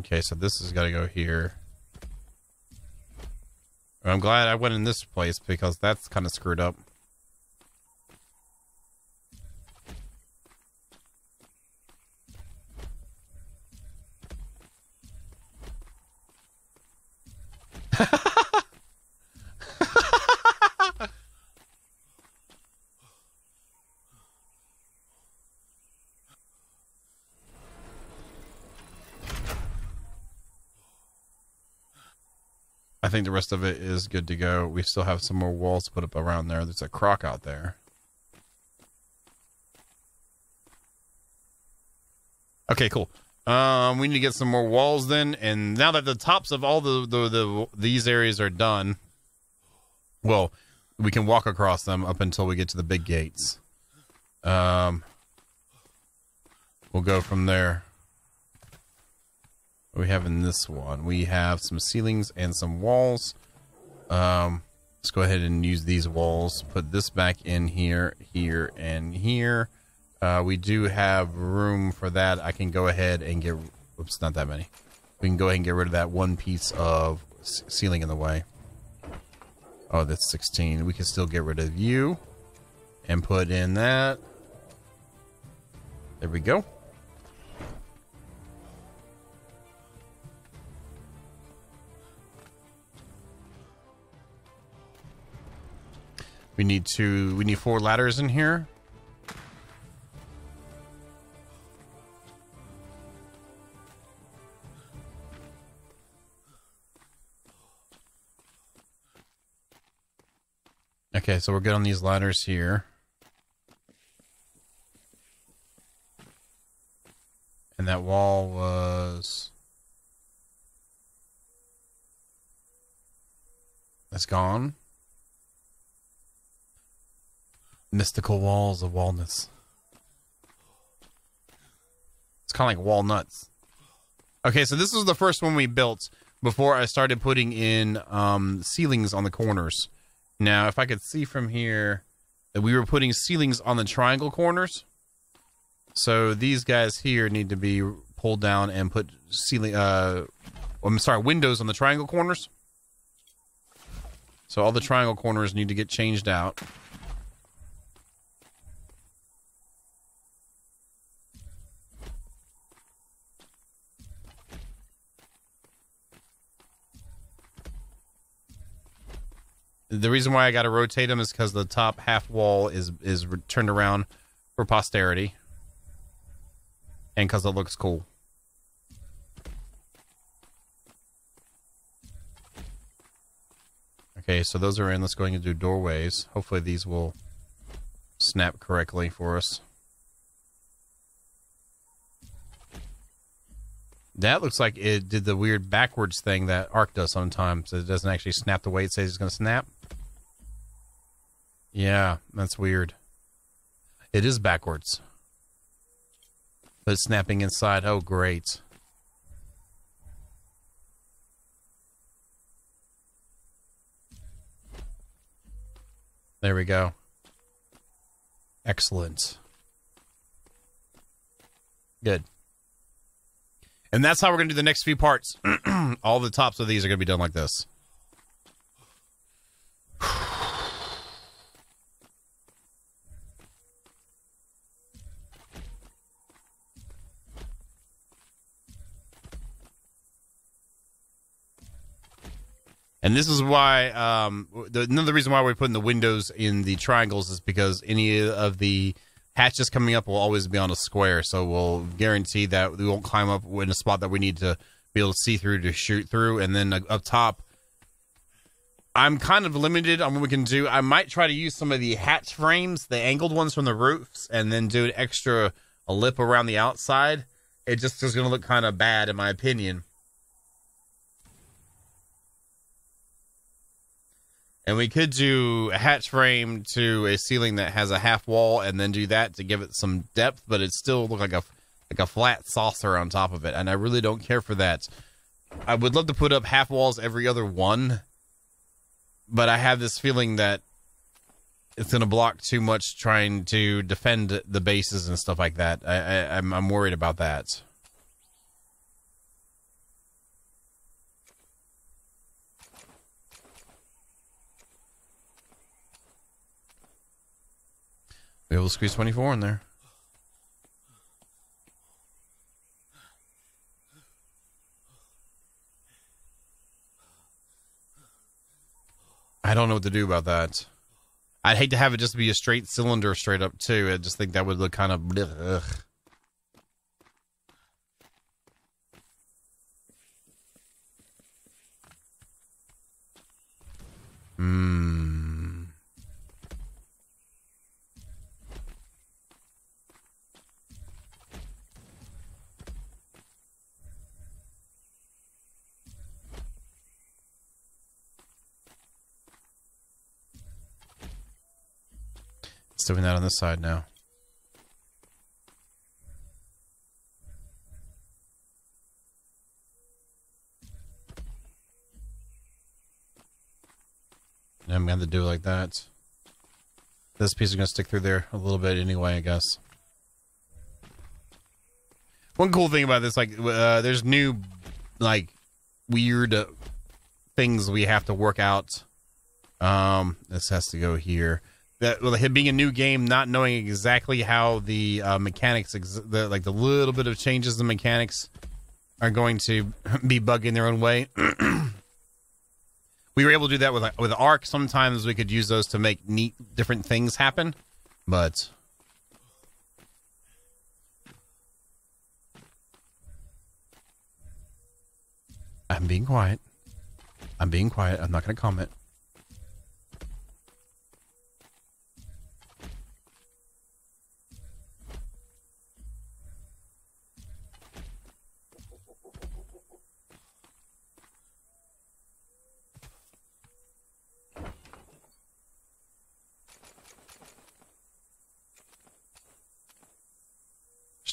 Okay, so this has got to go here. I'm glad I went in this place because that's kind of screwed up. I think the rest of it is good to go. We still have some more walls to put up around there. There's a croc out there. Okay, cool. Um, we need to get some more walls then, and now that the tops of all the the, the these areas are done, well, we can walk across them up until we get to the big gates. Um, we'll go from there. What we have in this one? We have some ceilings and some walls. Um, let's go ahead and use these walls. Put this back in here, here, and here. Uh, we do have room for that. I can go ahead and get. Oops, not that many. We can go ahead and get rid of that one piece of ceiling in the way. Oh, that's 16. We can still get rid of you and put in that. There we go. We need to. We need four ladders in here. Okay, so we're good on these ladders here. And that wall was. That's gone. Mystical walls of walnuts. It's kind of like walnuts. Okay, so this was the first one we built before I started putting in um, ceilings on the corners. Now, if I could see from here that we were putting ceilings on the triangle corners. So these guys here need to be pulled down and put ceiling. Uh, I'm sorry, windows on the triangle corners. So all the triangle corners need to get changed out. The reason why I got to rotate them is because the top half wall is is turned around for posterity, and because it looks cool. Okay, so those are in. Let's go and do doorways. Hopefully these will snap correctly for us. That looks like it did the weird backwards thing that Ark does sometimes. It doesn't actually snap the way it says it's going to snap. Yeah, that's weird. It is backwards. But snapping inside. Oh, great. There we go. Excellent. Good. And that's how we're going to do the next few parts. All the tops of these are going to be done like this. And this is why um, the, another reason why we're putting the windows in the triangles is because any of the hatches coming up will always be on a square, so we'll guarantee that we won't climb up in a spot that we need to be able to see through to shoot through. And then uh, up top, I'm kind of limited on what we can do. I might try to use some of the hatch frames, the angled ones from the roofs, and then do an extra a lip around the outside. It just is going to look kind of bad, in my opinion. And we could do a hatch frame to a ceiling that has a half wall, and then do that to give it some depth, but it still look like a like a flat saucer on top of it. And I really don't care for that. I would love to put up half walls every other one, but I have this feeling that it's going to block too much trying to defend the bases and stuff like that. I, I I'm, I'm worried about that. Be able to squeeze 24 in there. I don't know what to do about that. I'd hate to have it just be a straight cylinder straight up too. I just think that would look kind of ugh. Hmm. Doing that on this side now. I'm going to do it like that. This piece is going to stick through there a little bit anyway, I guess. One cool thing about this, like, uh, there's new, like, weird uh, things we have to work out. Um, this has to go here that well, it being a new game, not knowing exactly how the uh, mechanics, ex- the, like the little bit of changes in mechanics, are going to be bugging their own way. we were able to do that with with Ark. Sometimes we could use those to make neat different things happen, but. I'm being quiet. I'm being quiet. I'm not going to comment.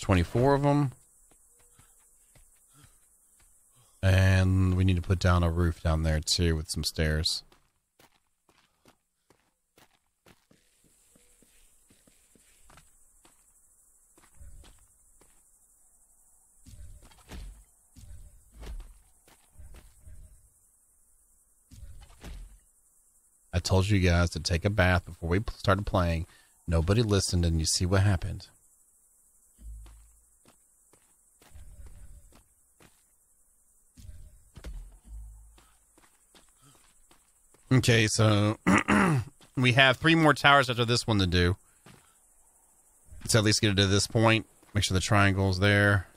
24 of them. And we need to put down a roof down there too with some stairs. I told you guys to take a bath before we started playing. Nobody listened, and you see what happened. Okay, so we have three more towers after this one to do. Let's at least get it to this point. Make sure the triangle's there.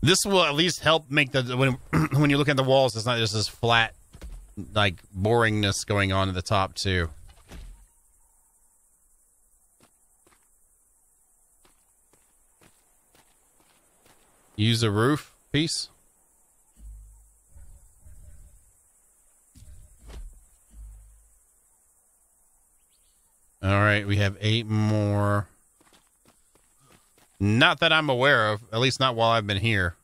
This will at least help make the when when you look at the walls, it's not just this flat like boringness going on at the top too. Use a roof piece. All right, we have eight more. Not that I'm aware of, at least not while I've been here.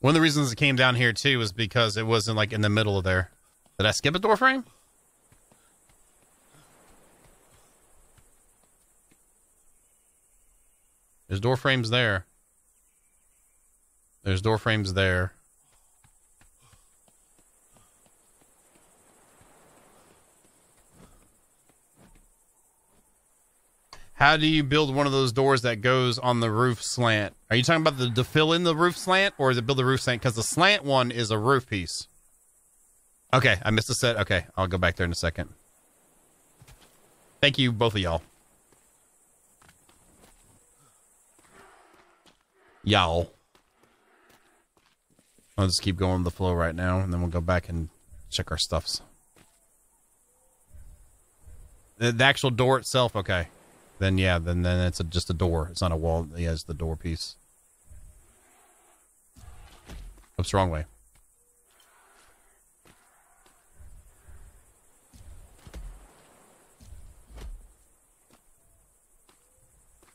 One of the reasons it came down here too was because it wasn't like in the middle of there. Did I skip a door frame? There's door frames there. There's door frames there. How do you build one of those doors that goes on the roof slant? Are you talking about the to fill in the roof slant or is it build the roof slant? Because the slant one is a roof piece. Okay, I missed a set. Okay, I'll go back there in a second. Thank you, both of y'all. Y'all. I'll just keep going with the flow right now, and then we'll go back and check our stuffs. The, the actual door itself, okay. Then yeah, then then it's a, just a door. It's not a wall. Yeah, it's the door piece. Oops, wrong way.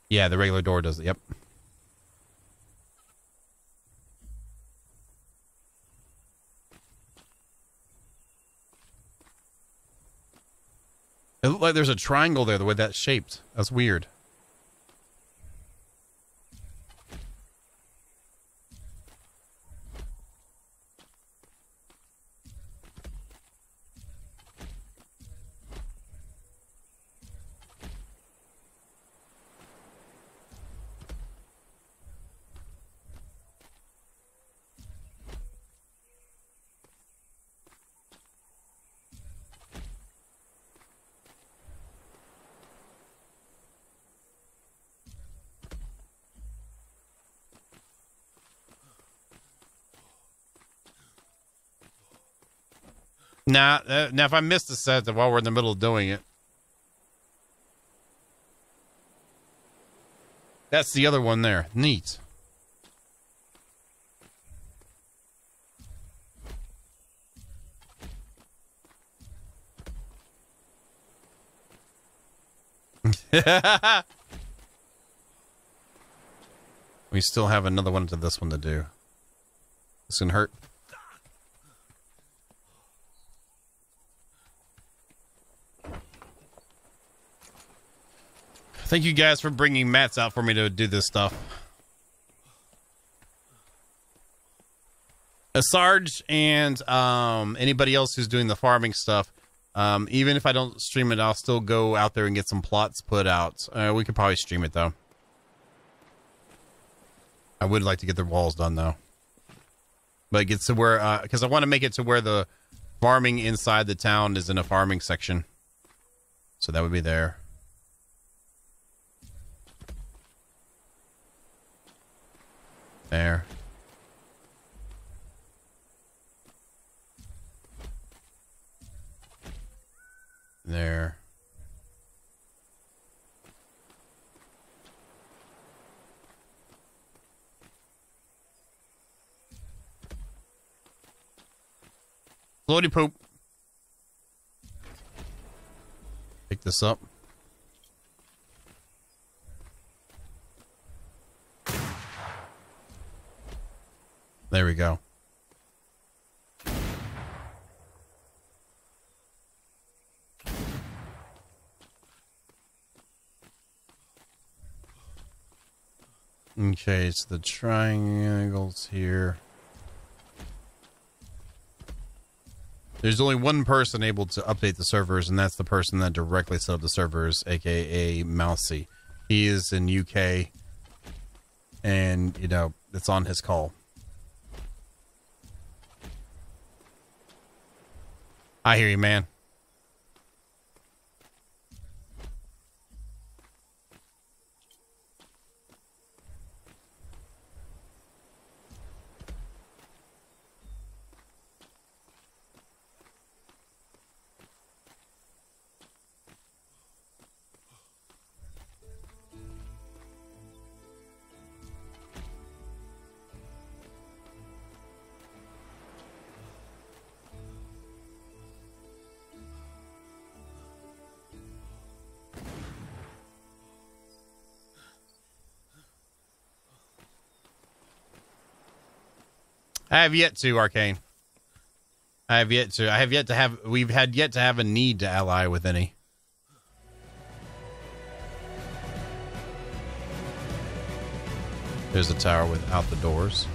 Yeah, the regular door does it. Yep. It looked like there's a triangle there, the way that's shaped. That's weird. Now, uh, now, if I missed the set while we're in the middle of doing it, that's the other one there. Neat. we still have another one to this one to do. This can hurt. Thank you guys for bringing mats out for me to do this stuff. A Sarge and um, anybody else who's doing the farming stuff, um, even if I don't stream it, I'll still go out there and get some plots put out. Uh, we could probably stream it though. I would like to get the walls done though, but it gets to where because uh, I want to make it to where the farming inside the town is in a farming section. So that would be there. there. There. Bloody poop. Pick this up. We go. Okay, so the triangles here. There's only one person able to update the servers, and that's the person that directly set up the servers, aka Mousy. He is in UK, and you know it's on his call. I hear you, man. I have yet to, Arcane. I have yet to. I have yet to have. We've had yet to have a need to ally with any. There's the tower without the doors.